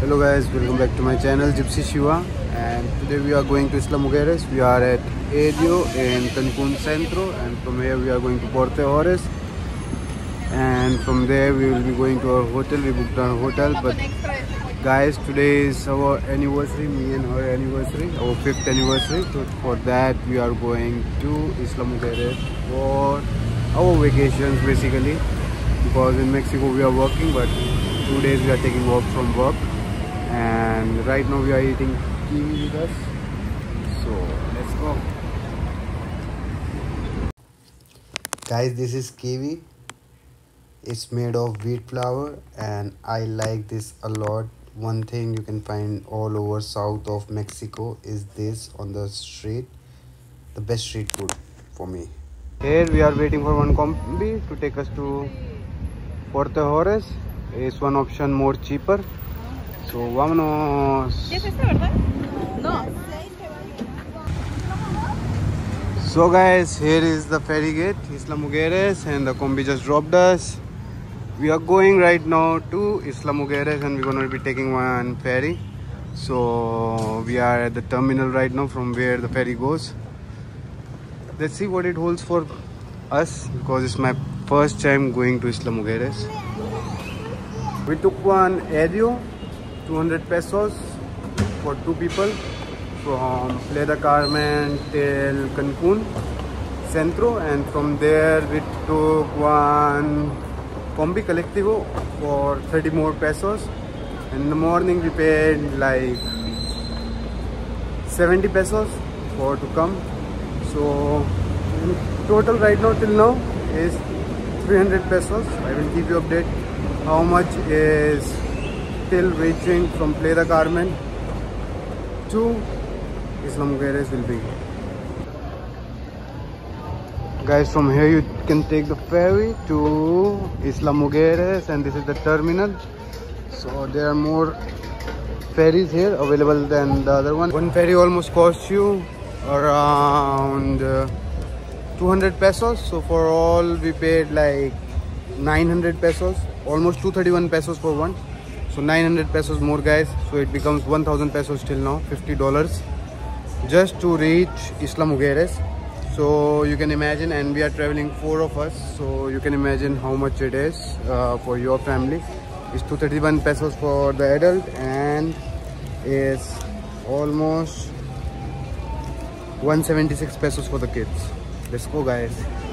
Hello guys, welcome back to my channel Gypsy Shiva and today we are going to Isla Mujeres. We are at ADO in Cancun Centro and from here we are going to Puerto Juarez and from there we will be going to our hotel. We booked our hotel but guys today is our anniversary, me and her anniversary, our fifth anniversary. So for that we are going to Isla Mujeres for our vacations basically because in Mexico we are working but two days we are taking off from work and right now we are eating kiwi with us. So let's go. Guys this is kiwi. It's made of wheat flour and I like this a lot. One thing you can find all over south of Mexico is this on the street. The best street food for me. Here we are waiting for one combi to take us to Puerto Juárez is one option more cheaper. So vámonos. ¿Ya es esta, verdad? No. So guys, here is the ferry gate, Isla Mujeres, and the combi just dropped us. We are going right now to Isla Mujeres, and we're gonna be taking one ferry. So we are at the terminal right now, from where the ferry goes. Let's see what it holds for us, because it's my first time going to Isla Mujeres. We took one ADO, 200 pesos for two people from Playa Carmen till Cancun Centro and from there we took one Combi Colectivo for 30 more pesos. In the morning we paid like 70 pesos for to come. So total right now till now is 300 pesos. I will give you update how much is till reaching from playa del carmen to isla mujeres will be. Guys from here you can take the ferry to isla mujeres and this is the terminal. So there are more ferries here available than the other one. One ferry almost costs you around uh, 200 pesos. So for all we paid like 900 pesos almost 231 pesos for one so 900 pesos more guys. So it becomes 1000 pesos till now 50 dollars. Just to reach isla mujeres. So you can imagine and we are traveling four of us. So you can imagine how much it is uh, for your family. It's 231 pesos for the adult and is almost 176 pesos for the kids. Let's go guys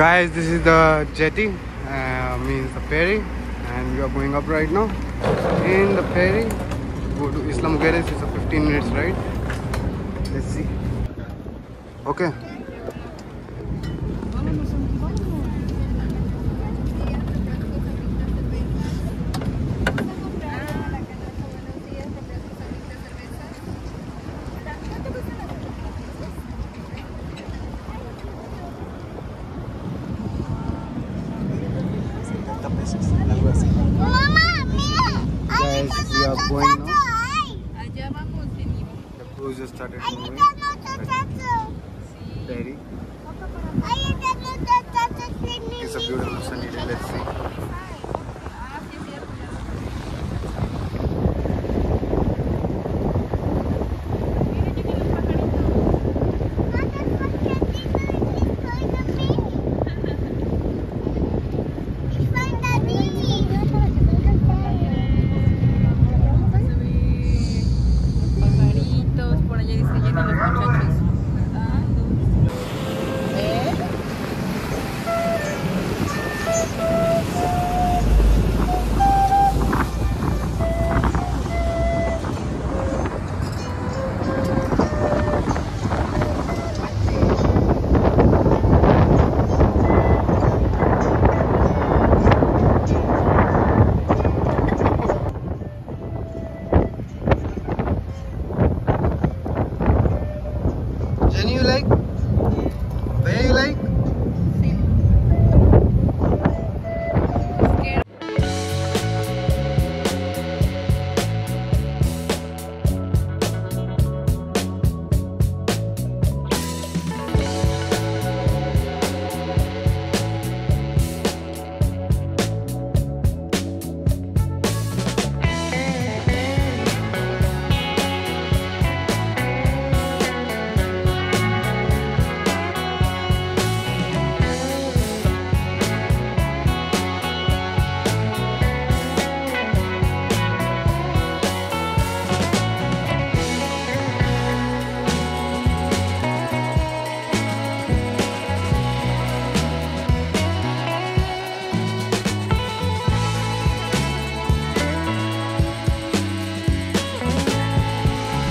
guys this is the jetty uh, means the ferry and we are going up right now. In the ferry go to Isla Mujeres it's a 15 minutes ride. Let's see. Okay guys we are going now. Allá vamos, vení. the cruise just started moving ferry it's a beautiful sunny day. Let's see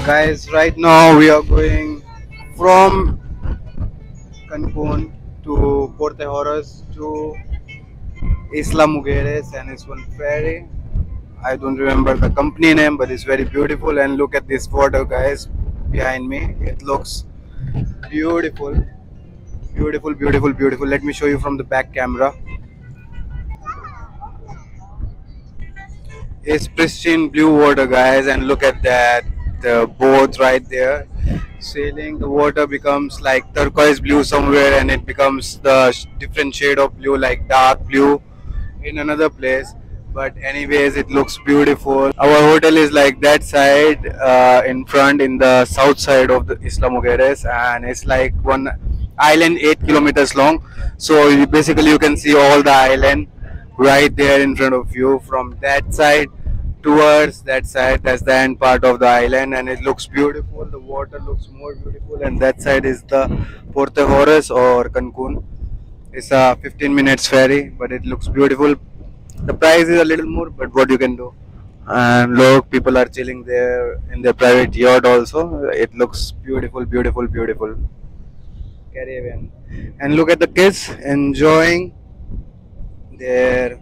guys right now we are going from Cancun to Puerto Juárez to Isla Mujeres and it's one ferry. I don't remember the company name but it's very beautiful. And look at this water guys behind me. It looks beautiful. Beautiful beautiful beautiful. Let me show you from the back camera. It's pristine blue water guys and look at that the boat right there. Sailing the water becomes like turquoise blue somewhere and it becomes the different shade of blue like dark blue in another place. But anyways it looks beautiful. Our hotel is like that side uh, in front in the south side of the isla mujeres and it's like one island 8 kilometers long. So you, basically you can see all the island right there in front of you from that side towards that side that's the end part of the island and it looks beautiful. The water looks more beautiful and that side is the Puerto Juárez or Cancun. It's a 15 minutes ferry but it looks beautiful. The price is a little more but what you can do. And look people are chilling there in their private yacht also. It looks beautiful beautiful beautiful. Caribbean. And look at the kids enjoying their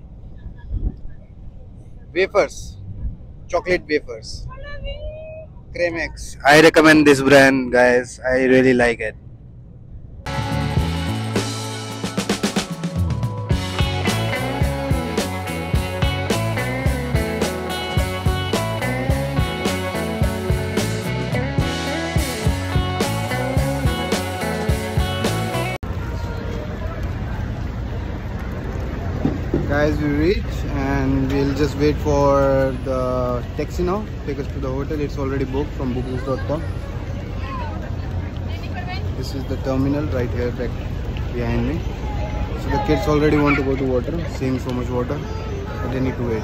wafers chocolate wafers. Cremax. I recommend this brand guys. I really like it. Guys we reach and we'll just wait for the taxi now. Take us to the hotel. It's already booked from bookings.com this is the terminal right here back behind me. So the kids already want to go to water seeing so much water but they need to wait.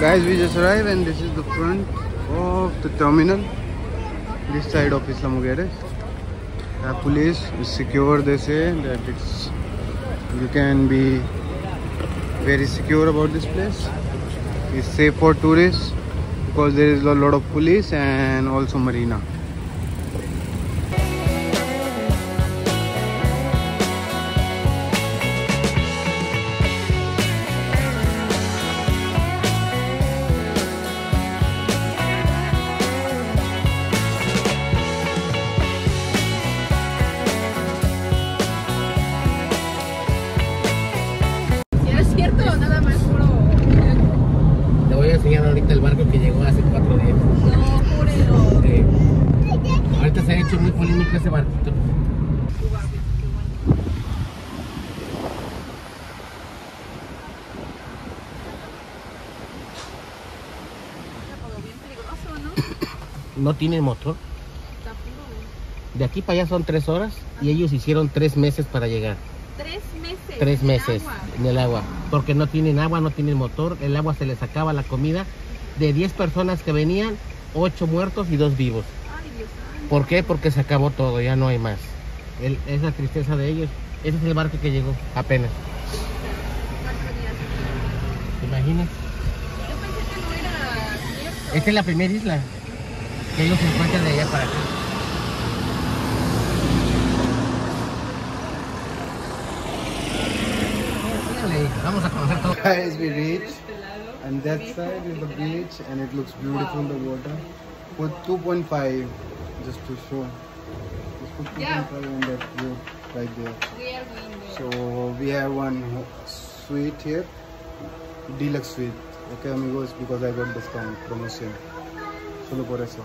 Guys we just arrived and this is the front of the terminal. This side of Isla Mujeres the police is secure they eh, say that it's you can be very secure about this place. It's safe for tourists because there is a lot of police and also marina ¿no? No tiene motor. De aquí para allá son tres horas y ellos hicieron tres meses para llegar. Tres meses. Tres en meses en el agua. Porque no tienen agua, no tienen motor. El agua se les acaba la comida. De 10 personas que venían, 8 muertos y 2 vivos. Ay, Dios santo. ¿Por qué? Porque se acabó todo, ya no hay más. El- es la tristeza de ellos. Ese es el barco que llegó apenas. ¿Te imaginas? Yo pensé que no era cierto. Esta es la primera isla que ellos se encuentran de allá para acá. Vamos a conocer todo. guys we reach and that side is the beach and it looks beautiful the water put 2.5 just to show just put 2.5 Yeah. on that view right there We are going there. so we have one suite here deluxe suite okay amigos because i got discount promotion solo por eso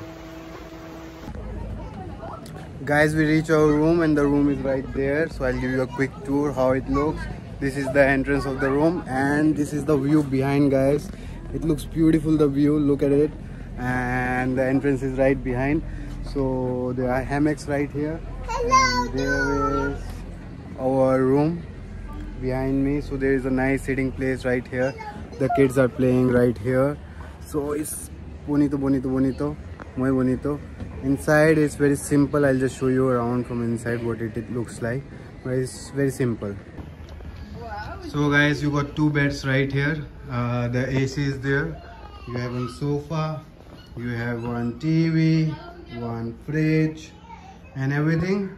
guys we reach our room and the room is right there so i'll give you a quick tour how it looks. This is the entrance of the room and this is the view behind guys. It looks beautiful the view look at it. And the entrance is right behind. So there are hammocks right here. And there is our room behind me. So there is a nice sitting place right here. The kids are playing right here. So it's bonito bonito bonito. Muy bonito inside is very simple. I'll just show you around from inside what it, it looks like. But it's very simple. So guys you got two beds right here. Uh, the AC is there. You have one sofa. You have one TV, one fridge, and everything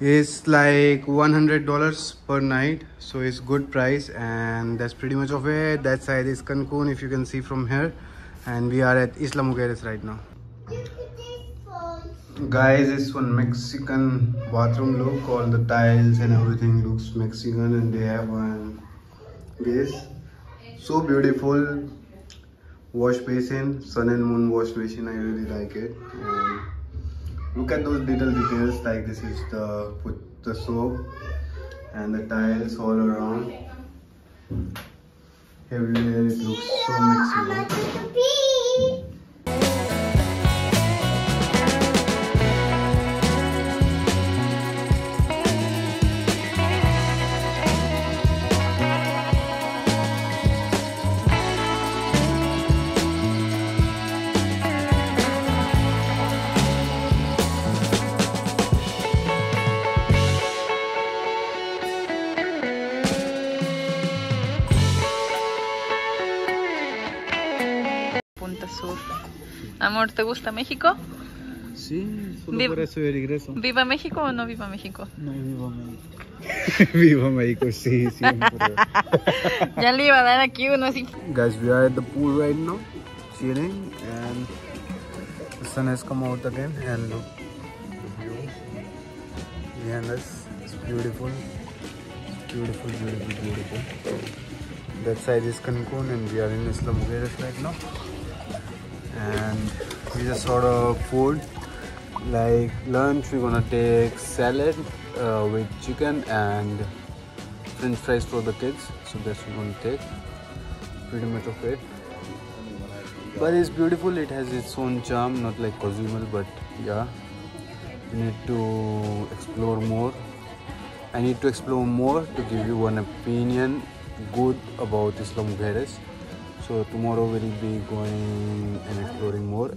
is like $100 per night. So it's good price and that's pretty much of it. That side is cancun if you can see from here. And we are at isla mujeres right now guys it's one mexican bathroom look. All the tiles and everything looks mexican and they have one this so beautiful. Wash basin sun and moon wash basin i really like it. And look at those little details like this is the put the soap and the tiles all around. Everywhere it looks so Mexican Amor, ¿te gusta México? Sí, solo Viv- por eso de regreso. ¿Viva México o no viva México? No, viva México. viva México, sí, siempre. Ya le iba a dar aquí uno así. Guys, we are at the pool right now, chilling, and the sun has come out again. And look, the view behind us is beautiful, beautiful, beautiful, beautiful. That side is Cancun, and we are in Isla Mujeres right now. And we just order of food. Like lunch, we're gonna take salad uh, with chicken and French fries for the kids. So that's what we're gonna take pretty much of it but it's beautiful it has its own charm not like cozumel but yeah you need to explore more i need to explore more to give you one opinion good about Isla mujeres so tomorrow we'll be going and exploring more.